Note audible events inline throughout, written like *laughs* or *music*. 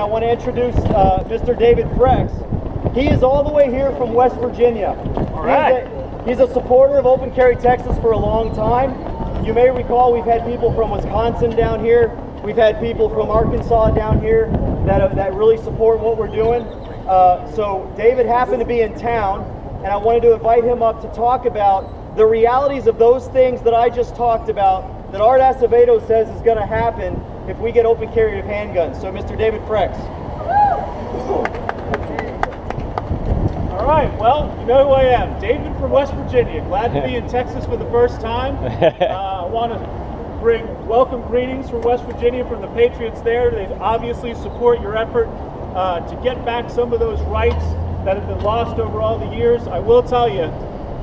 I want to introduce uh, Mr. David Frex. He is all the way here from West Virginia. All right. He's a, he's a supporter of Open Carry Texas for a long time. You may recall we've had people from Wisconsin down here. We've had people from Arkansas down here that, uh, that really support what we're doing. Uh, so David happened to be in town, and I wanted to invite him up to talk about the realities of those things that I just talked about that Art Acevedo says is going to happen if we get open carry of handguns. So, Mr. David Frex. All right, well, you know who I am. David from West Virginia. Glad to be in *laughs* Texas for the first time. *laughs* Uh, I want to bring welcome greetings from West Virginia from the Patriots there. They obviously support your effort uh, to get back some of those rights that have been lost over all the years. I will tell you,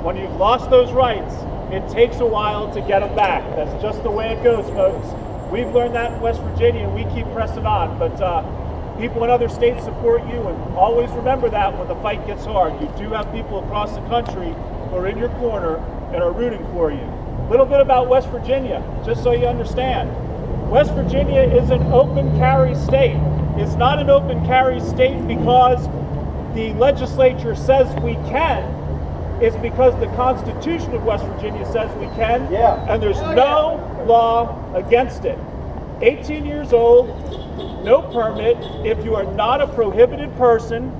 when you've lost those rights, it takes a while to get them back. That's just the way it goes, folks. We've learned that in West Virginia, and we keep pressing on. But uh, people in other states support you, and always remember that when the fight gets hard. You do have people across the country who are in your corner and are rooting for you. A little bit about West Virginia, just so you understand. West Virginia is an open carry state. It's not an open carry state because the legislature says we can. It's because the Constitution of West Virginia says we can, Yeah. and there's no law against it. 18 years old, no permit. If you are not a prohibited person,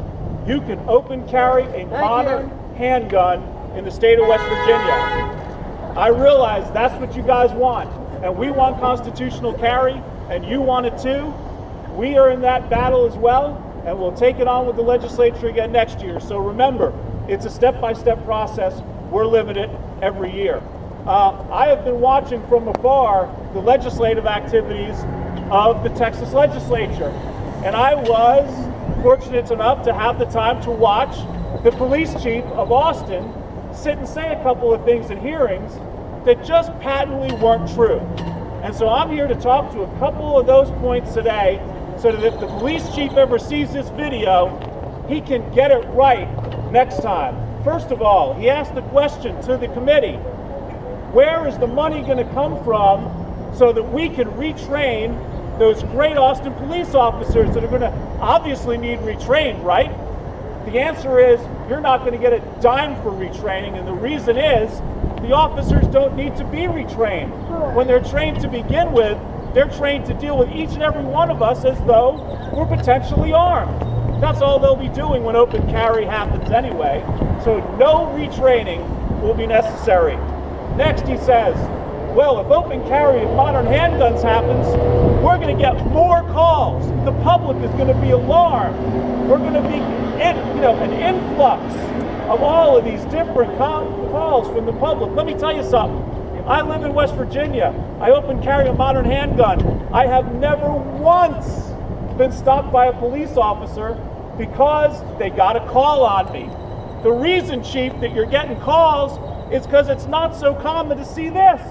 you can open carry a modern handgun in the state of West Virginia. I realize that's what you guys want, and we want constitutional carry, and you want it too. We are in that battle as well, and we'll take it on with the legislature again next year. So remember, it's a step by step process. We're living it every year. Uh, I have been watching from afar the legislative activities of the Texas legislature, and I was fortunate enough to have the time to watch the police chief of Austin sit and say a couple of things in hearings that just patently weren't true. And so I'm here to talk to a couple of those points today so that if the police chief ever sees this video, he can get it right next time. First of all, he asked the question to the committee where is the money going to come from so that we can retrain those great Austin police officers that are going to obviously need retrained, right? The answer is you're not going to get a dime for retraining, and the reason is the officers don't need to be retrained. When they're trained to begin with, they're trained to deal with each and every one of us as though we're potentially armed. That's all they'll be doing when open carry happens anyway. So no retraining will be necessary. Next, he says, well, if open carry of modern handguns happens, we're going to get more calls. The public is going to be alarmed. We're going to be, in, you know, an influx of all of these different calls from the public. Let me tell you something. I live in West Virginia. I open carry a modern handgun. I have never once been stopped by a police officer because they got a call on me. The reason, Chief, that you're getting calls is because it's not so common to see this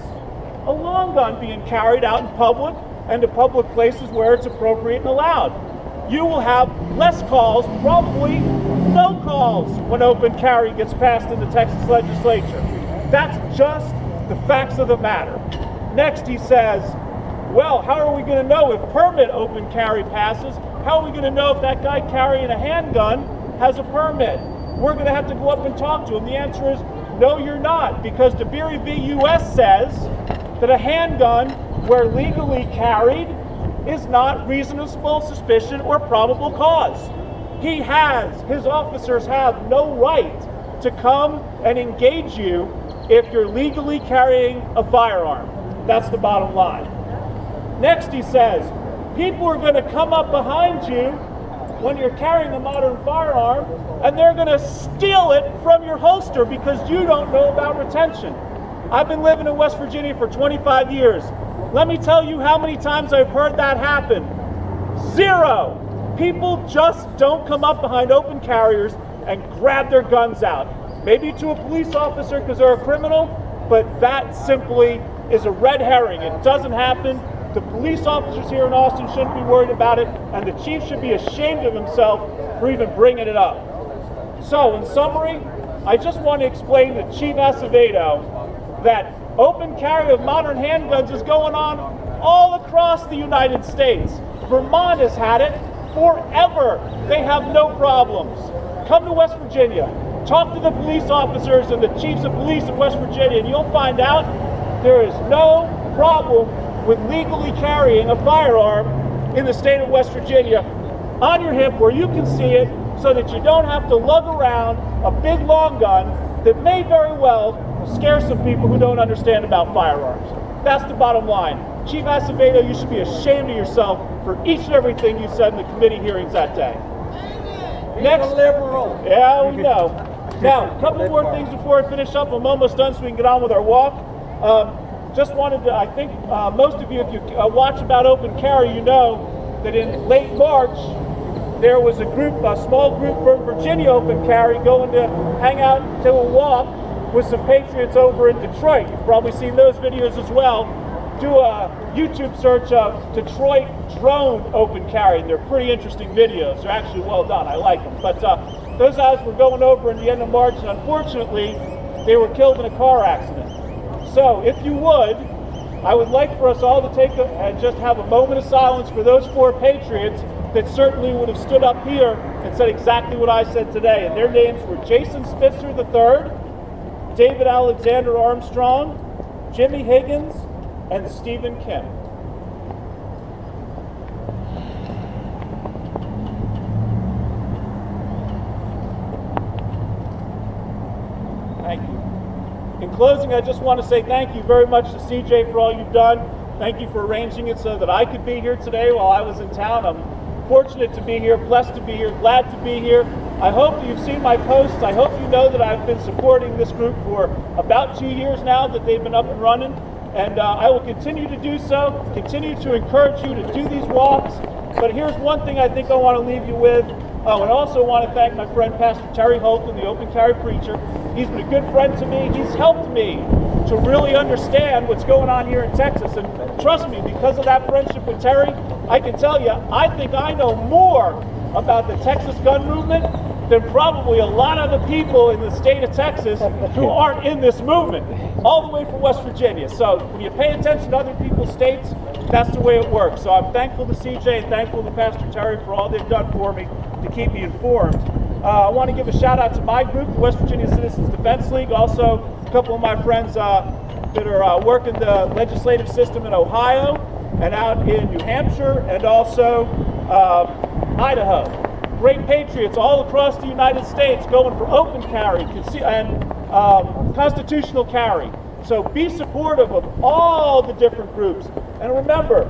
a long gun being carried out in public and to public places where it's appropriate and allowed. You will have less calls, probably no calls, when open carry gets passed in the Texas legislature. That's just the facts of the matter. Next, he says, well, how are we going to know if permit open carry passes? How are we going to know if that guy carrying a handgun has a permit? We're going to have to go up and talk to him. The answer is no, you're not, because the DeBerry v. US says that a handgun, where legally carried, is not reasonable suspicion or probable cause. He has, his officers have no right to come and engage you if you're legally carrying a firearm. That's the bottom line. Next, he says, people are going to come up behind you when you're carrying a modern firearm and they're going to steal it from your holster because you don't know about retention. I've been living in West Virginia for 25 years. Let me tell you how many times I've heard that happen. Zero. People just don't come up behind open carriers and grab their guns out. Maybe to a police officer because they're a criminal, but that simply is a red herring. It doesn't happen. The police officers here in Austin shouldn't be worried about it, and the chief should be ashamed of himself for even bringing it up. So, in summary, I just want to explain to Chief Acevedo that open carry of modern handguns is going on all across the United States. Vermont has had it forever. They have no problems. Come to West Virginia. Talk to the police officers and the chiefs of police in West Virginia, and you'll find out there is no problem with legally carrying a firearm in the state of West Virginia on your hip where you can see it so that you don't have to lug around a big long gun that may very well scare some people who don't understand about firearms. That's the bottom line. Chief Acevedo, you should be ashamed of yourself for each and everything you said in the committee hearings that day. Next, liberal. yeah, we know. *laughs* Now, a couple more things before I finish up. I'm almost done, so we can get on with our walk. Um, just wanted to, I think uh, most of you, if you uh, watch about open carry, you know that in late March, there was a group, a small group from Virginia Open Carry going to hang out to a walk with some patriots over in Detroit. You've probably seen those videos as well. Do a YouTube search of Detroit drone open carry. They're pretty interesting videos. They're actually well done. I like them. But uh, those guys were going over in the end of March, and unfortunately, they were killed in a car accident. So, if you would, I would like for us all to take a, and just have a moment of silence for those four patriots that certainly would have stood up here and said exactly what I said today. And their names were Jason Spitzer III, David Alexander Armstrong, Jimmy Higgins, and Stephen Kim. Thank you. In closing, I just want to say thank you very much to CJ for all you've done. Thank you for arranging it so that I could be here today while I was in town. I'm fortunate to be here, blessed to be here, glad to be here. I hope you've seen my posts. I hope you know that I've been supporting this group for about two years now that they've been up and running. And uh, I will continue to do so, continue to encourage you to do these walks. But here's one thing I think I want to leave you with. Oh, and I also want to thank my friend Pastor Terry Holcomb, the Open Carry Preacher. He's been a good friend to me. He's helped me to really understand what's going on here in Texas. And trust me, because of that friendship with Terry, I can tell you, I think I know more about the Texas gun movement than probably a lot of the people in the state of Texas who *laughs* aren't in this movement, all the way from West Virginia. So when you pay attention to other people's states, that's the way it works. So I'm thankful to CJ and thankful to Pastor Terry for all they've done for me to keep me informed. Uh, I want to give a shout out to my group, the West Virginia Citizens Defense League, also a couple of my friends uh, that are uh, working the legislative system in Ohio and out in New Hampshire and also Idaho great patriots all across the United States going for open carry and um, constitutional carry. So be supportive of all the different groups. And remember,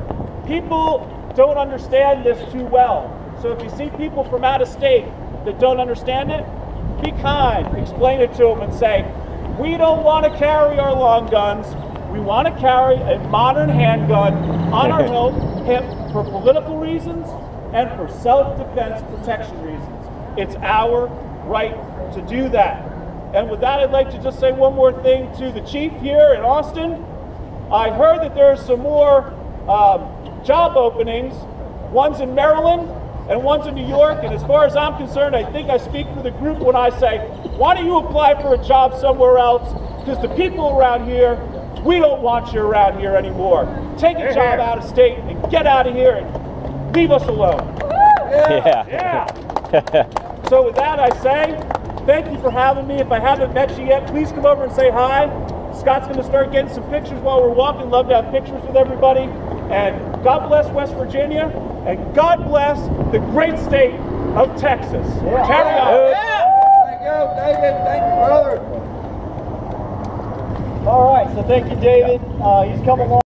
people don't understand this too well. So if you see people from out of state that don't understand it, be kind, explain it to them and say, we don't want to carry our long guns. We want to carry a modern handgun on our *laughs* hip for political reasons and for self-defense protection reasons. It's our right to do that. And with that, I'd like to just say one more thing to the chief here in Austin. I heard that there are some more um, job openings. One's in Maryland and one's in New York. And as far as I'm concerned, I think I speak for the group when I say, why don't you apply for a job somewhere else? Because the people around here, we don't want you around here anymore. Take a job out of state and get out of here and leave us alone. Yeah. Yeah. *laughs* so with that, I say thank you for having me. If I haven't met you yet, please come over and say hi. Scott's going to start getting some pictures while we're walking. Love to have pictures with everybody. And God bless West Virginia, and God bless the great state of Texas. Carry on. Thank you, David. Thank you, brother. All right, so thank you, David. Uh, he's come along.